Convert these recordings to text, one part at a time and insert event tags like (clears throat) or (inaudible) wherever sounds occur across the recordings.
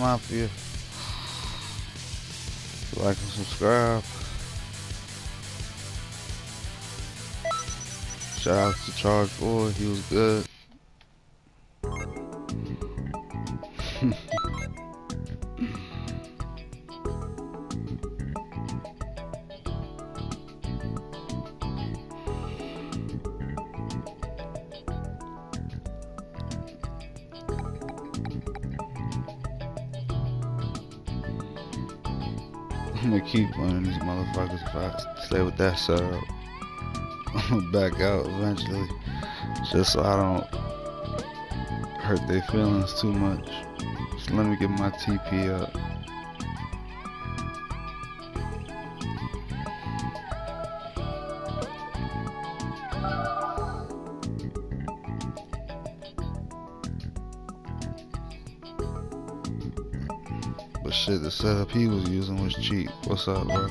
Mafia. Like and subscribe. Shout out to Charge Boy, he was good. I'm gonna keep winning these motherfuckers if I stay with that setup. I'm gonna back out eventually, just so I don't hurt their feelings too much. Just let me get my TP up. But shit, the setup he was using was cheap. What's up, bro?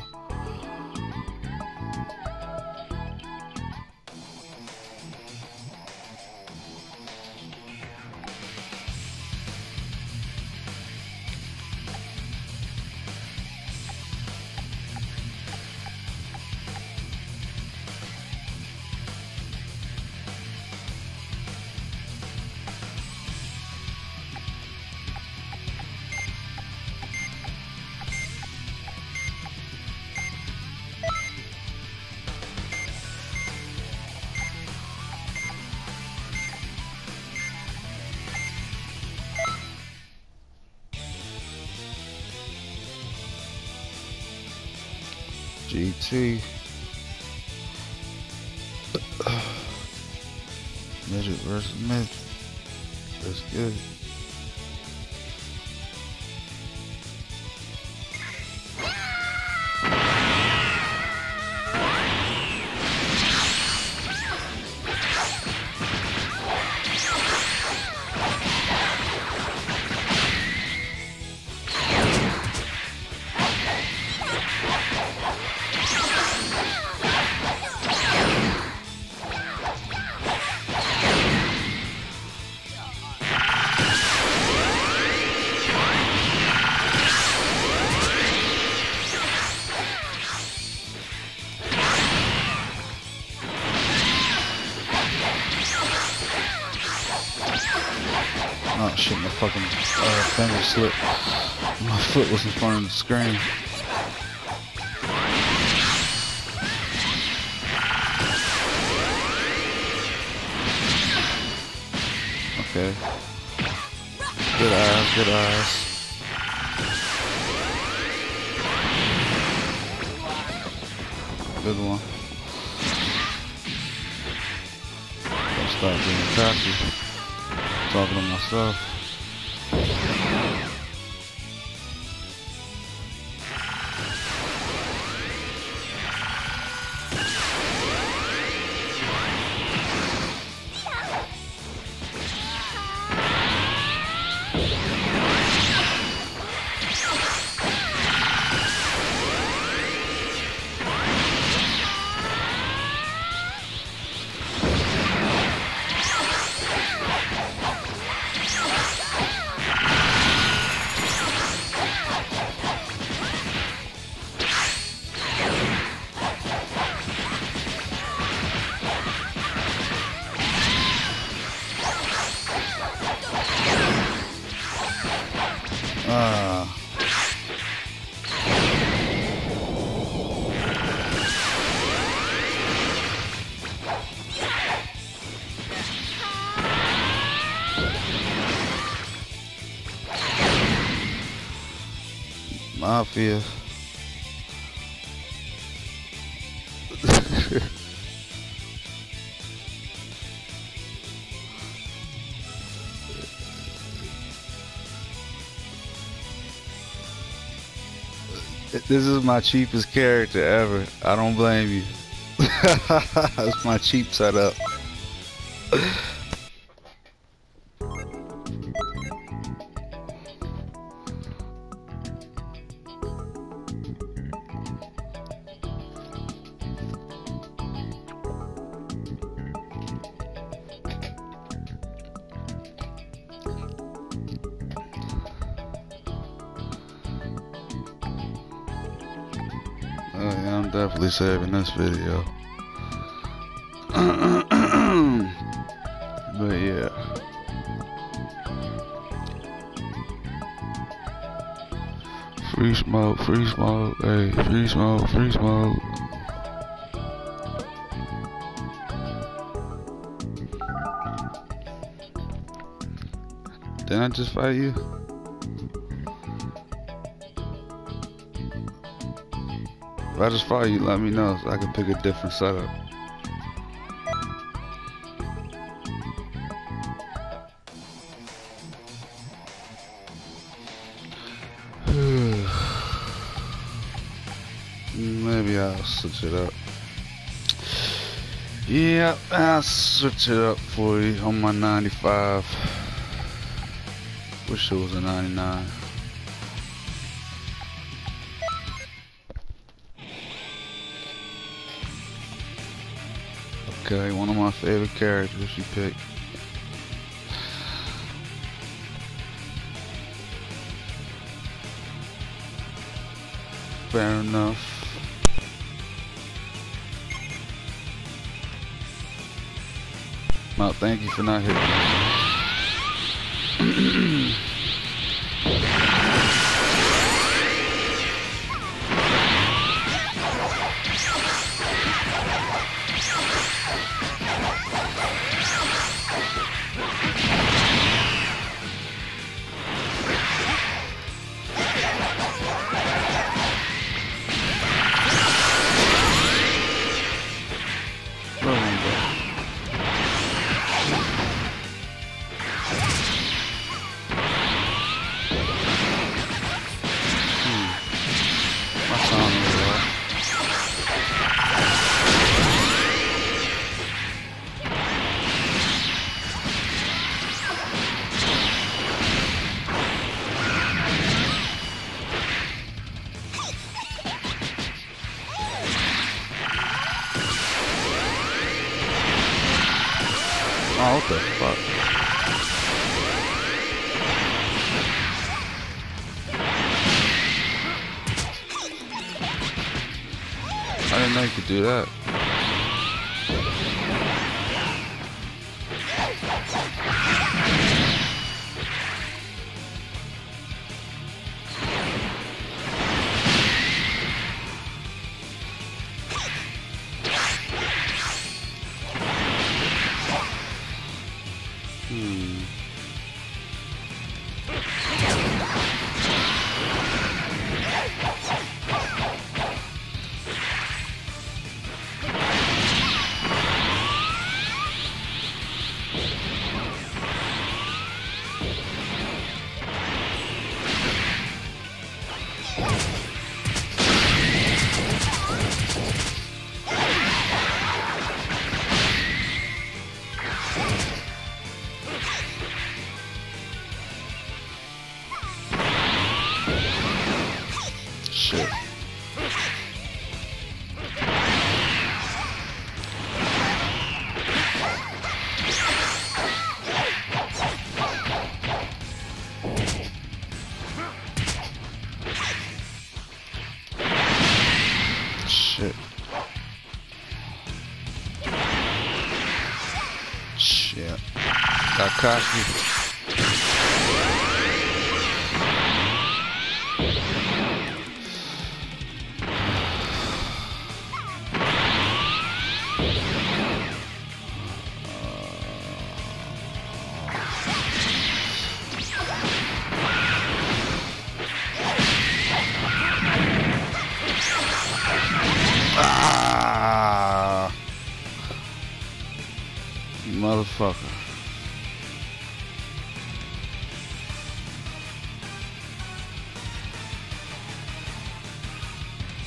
GT. (sighs) midget versus midget. That's good. Slipped. My foot was in front of the screen. Okay. Good eyes, good eyes. Good one. Gotta start being cocky talking to myself. Mafia. This is my cheapest character ever. I don't blame you. (laughs) That's my cheap setup. Definitely saving this video. (clears throat) but yeah. Free smoke, free smoke, hey, free smoke, free smoke. Didn't I just fight you? If I just follow you, let me know so I can pick a different setup. (sighs) Maybe I'll switch it up. Yeah, I'll switch it up for you on my 95. Wish it was a 99. Okay, one of my favorite characters you picked. Fair enough. Well, thank you for not hitting me. Oh, I didn't know you could do that. Shit. Shit. Shit. Got cocky.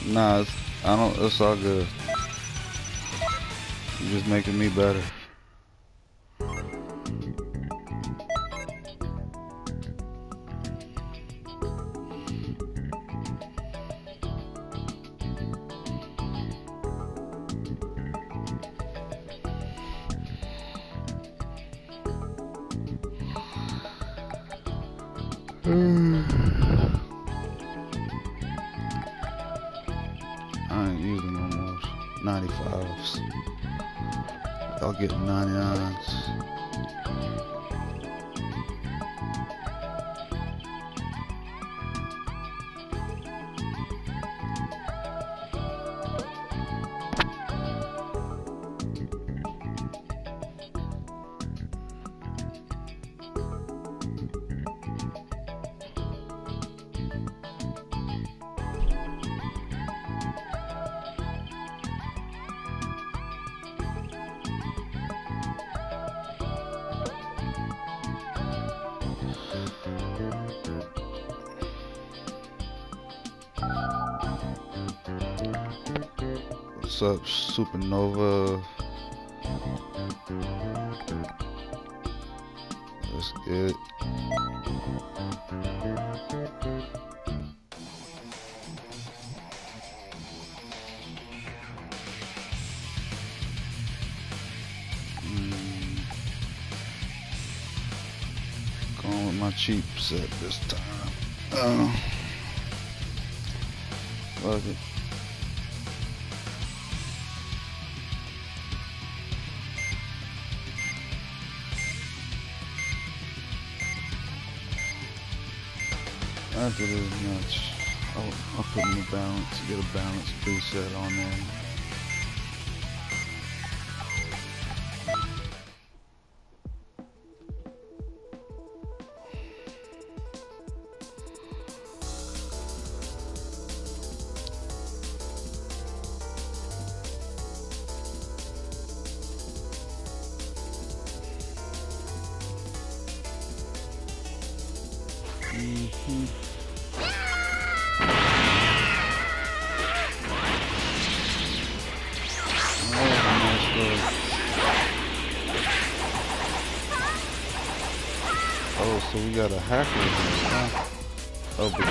Nah, it's, I don't. It's all good. You're just making me better. I 95s. Y'all get 99s. What's up, Supernova? That's good. Mm. With my cheap set this time. Uh, fuck it. After this match, I'll, I'll put in the balance, get a balance preset on there. Mm-hmm. Got a hacker here, huh? Oh, but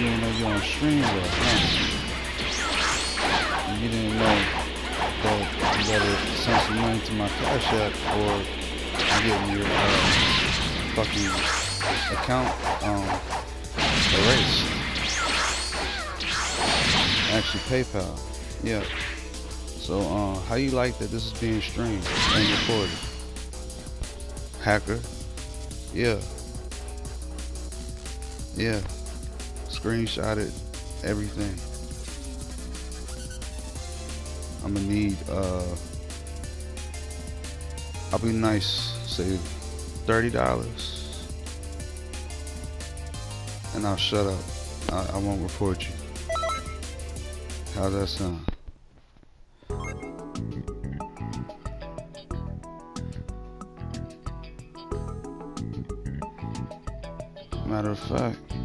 you didn't know you're on stream yet, huh? You didn't know that you gotta send some money to my cash app or I'm getting your uh, fucking account um, erased. Actually, PayPal. Yeah. So, uh, how you like that this is being streamed and recorded? Hacker. Yeah. Yeah. Screenshotted everything. I'm gonna need, uh, I'll be nice, say $30 and I'll shut up. I, I won't report you. How's that sound? Matter of fact.